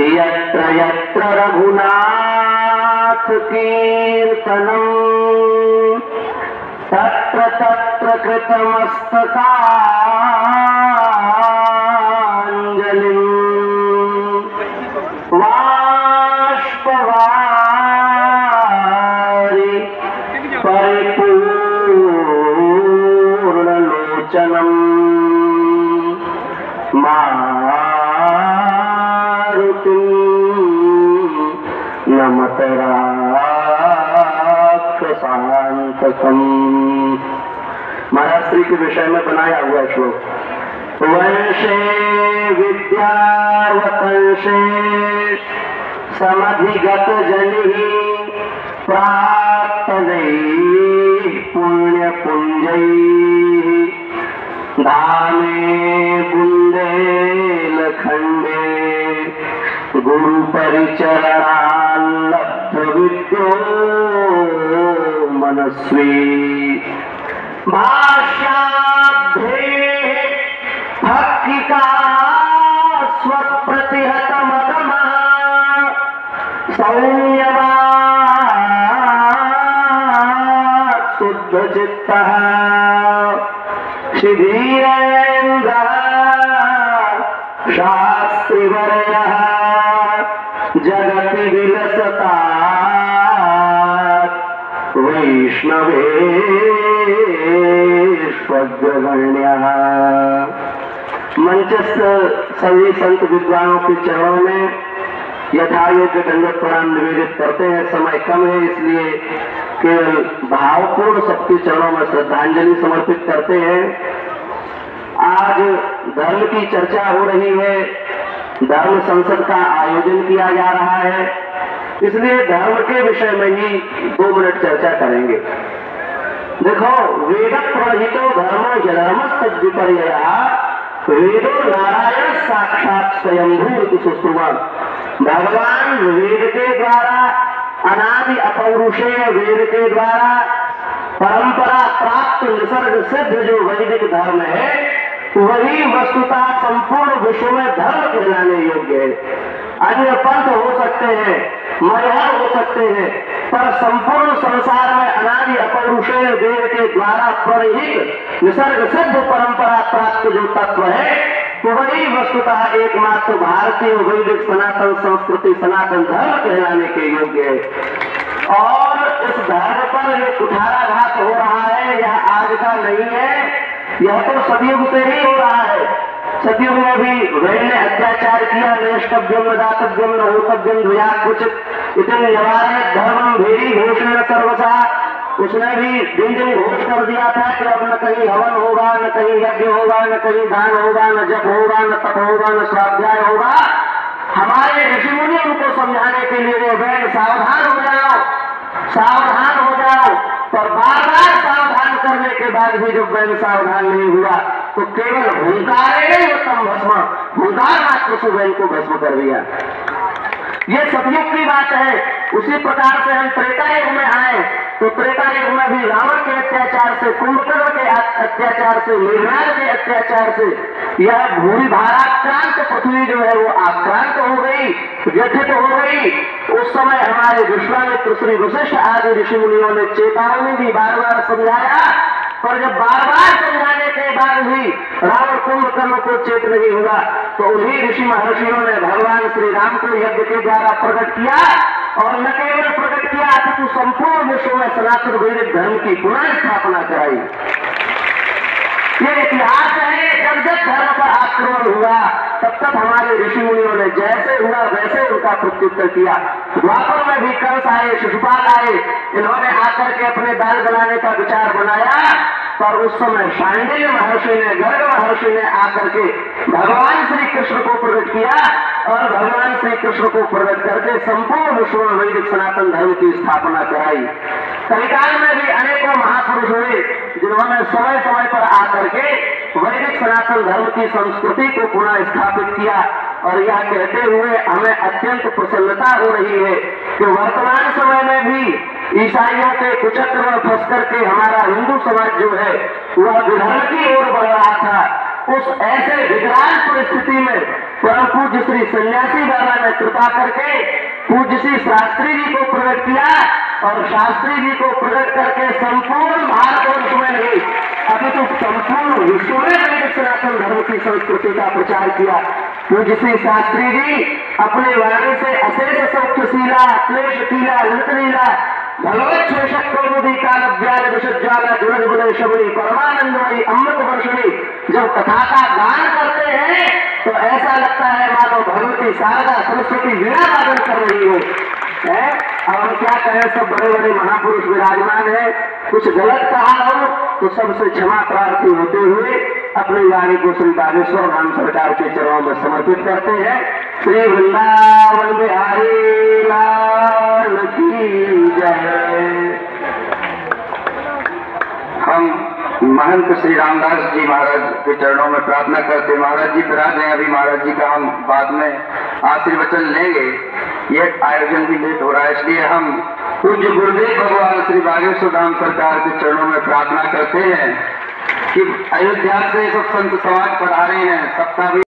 यत्र यत्र रघुनाथ कीर्तनम्। तत्र तत्र कृतमस्तकाञ्जलिम्। वाष्पवारि परिपूर्णलोचनम्। मारुतिम् नमत राक्षसान्तकम् महाराज श्री के विषय में बनाया हुआ श्लोक। वंशे विद्यावतंशे समधिगत जनि प्राप्तनै पुण्य पुंजै धामे बुन्देलखण्डे गुरु मनस्वी। भाष्याब्धे भक्तिका स्वप्रतिहतमगमा संयमात् शुद्धचित्तः। शिधीरेन्द्रः शास्त्रिवर्यः वैष्णवेष्वग्रगण्यः मंचस्थ सभी संत विद्वानों के चरणों में यथायोग्य दंडक प्रणाम निवेदित करते हैं। समय कम है, इसलिए केवल भावपूर्ण सबके चरणों में श्रद्धांजलि समर्पित करते हैं। आज धर्म की चर्चा हो रही है। धर्म संसद का आयोजन किया जा रहा है। इसलिए धर्म के विषय में ही दो मिनट चर्चा करेंगे। देखो, वेद प्रणहितो धर्मो जधर्म विपर्य वेदो नारायण साक्षात स्वयंभू सुश्रुवन भगवान वेद के द्वारा, अनादि अपौरुषेय वेद के द्वारा परंपरा प्राप्त निसर्ग सिद्ध जो वैदिक धर्म है, वही वस्तुता संपूर्ण विश्व में धर्म कहलाने योग्य है। अन्य पंथ हो सकते हैं मज़हब हो सकते हैं, पर संपूर्ण संसार में अनादि अपौरुषेय वेद के द्वारा परिहित निसर्ग सिद्ध परंपरा प्राप्त जो तत्व है तो वही वस्तुतः एकमात्र भारतीय वैदिक सनातन संस्कृति, सनातन धर्म कहलाने के योग्य है। और इस धर्म पर जो कुठाराघात हो रहा है, यह आज का नहीं है, यह तो सदयुग से ही हो रहा है। सतयुग में भी वैन ने अत्याचार किया नेष्टव्यम दातव्यम न ध्वया कुछ इतने जवान धर्मम भेरी घोषण सर्वसा। उसने भी दिन दिन घोष कर दिया था कि अब न कहीं हवन होगा, न कहीं यज्ञ होगा, न कहीं दान होगा, न जप होगा, न तप होगा, न स्वाध्याय होगा। हमारे ऋषि मुनि उनको समझाने के लिए वैन सावधान हो जाओ, सावधान हो जाओ। पर बार बार सावधान करने के बाद भी जब वैन सावधान नहीं हुआ तो केवल हुंकारे भस्म। हुंकार मात्र से वैन को भस्म कर दिया। ये सतयुग की बात है। उसी प्रकार से हम त्रेता युग में आए। तो त्रेता युग में भी रावण के अत्याचार से, कुंभकर्ण के अत्याचार से मेघनाथ के अत्याचार से, यह भूरी भाराक्रांत पृथ्वी जो है, वो आक्रांत हो गई, व्यथित हो गई। उस समय हमारे विश्वामित्र श्री वशिष्ठ आदि ऋषि मुनियों ने चेतावनी भी बार बार समझाया। पर जब बार बार समझाने के बाद भी रावण कुंभकर्ण को चेत नहीं हुआ तो उन्हीं ऋषि महर्षियों ने भगवान श्री राम को यज्ञ के द्वारा प्रकट किया और न केवल प्रकट किया, अपितु संपूर्ण विश्व में सनातन वैदिक धर्म की पुनः स्थापना कराई। ये इतिहास है जब जब धर्म पर आक्रमण हुआ। तब तक हमारे ऋषि मुनियों ने जैसे हुआ, वैसे उनका प्रत्युत्तर किया। द्वापर में भी कंस आए शिशुपाल आए। इन्होंने आकर के अपने दाल गलाने का विचार बनाया। पर उस समय शांडिल्य महर्षि ने, गर्ग महर्षि ने आकर के भगवान श्री कृष्ण को प्रकट किया और भगवान श्री कृष्ण को प्रकट करके संपूर्ण विश्व वैदिक सनातन धर्म की स्थापना कराई। कलिकाल में भी अनेकों महापुरुष हुए जिन्होंने समय समय पर आकर के वैदिक सनातन धर्म की संस्कृति को पुनः स्थापित किया और यह कहते हुए हमें अत्यंत प्रसन्नता हो रही है कि वर्तमान समय में भी ईसाइयों के कुचक्र में फंस करके हमारा हिंदू समाज जो है, वह विधर्म की ओर बढ़ रहा था। उस ऐसे विकराल परिस्थिति में परम पूज्य श्री सन्यासी बाबा ने कृपा करके पूज्य श्री शास्त्री जी को प्रकट किया और शास्त्री जी को प्रकट करके संपूर्ण भारतवर्ष में नहीं, अभी तो संपूर्ण विश्व में मैंने सनातन धर्म की संस्कृति का प्रचार किया। पूज्य श्री शास्त्री जी अपने वाणी से अशेष सौख्यशीला क्लेश कीला ललितलीला भगवत शोषक कौमुदी काल ज्ञान विशुद्वाला जुड़न बुलय शबरी, परमानंदमयी, अमृत वर्षणी जब कथा का गान करते हैं तो ऐसा लगता है मानो भगवती शारदा सरस्वती वीणा वादन कर रही हो। है? हम क्या कहें, सब बड़े बड़े महापुरुष विराजमान है। कुछ गलत कहा हो तो सबसे क्षमा प्रार्थी होते हुए अपने वाणी को श्री बागेश्वर धाम सरकार के चरणों में समर्पित करते हैं। श्री वृंदावन बिहारी लाल की जय। हम महंत श्री रामदास जी महाराज के चरणों में प्रार्थना करते महाराज जी, विराज हैं अभी। महाराज जी का हम बाद में आशीर्वचन लेंगे। ये आयोजन भी लेट हो रहा है, इसलिए हम पूज्य गुरुदेव भगवान श्री बागेश्वर धाम सरकार के चरणों में प्रार्थना करते हैं कि अयोध्या से सब संत समाज पढ़ा रहे हैं, सबका भी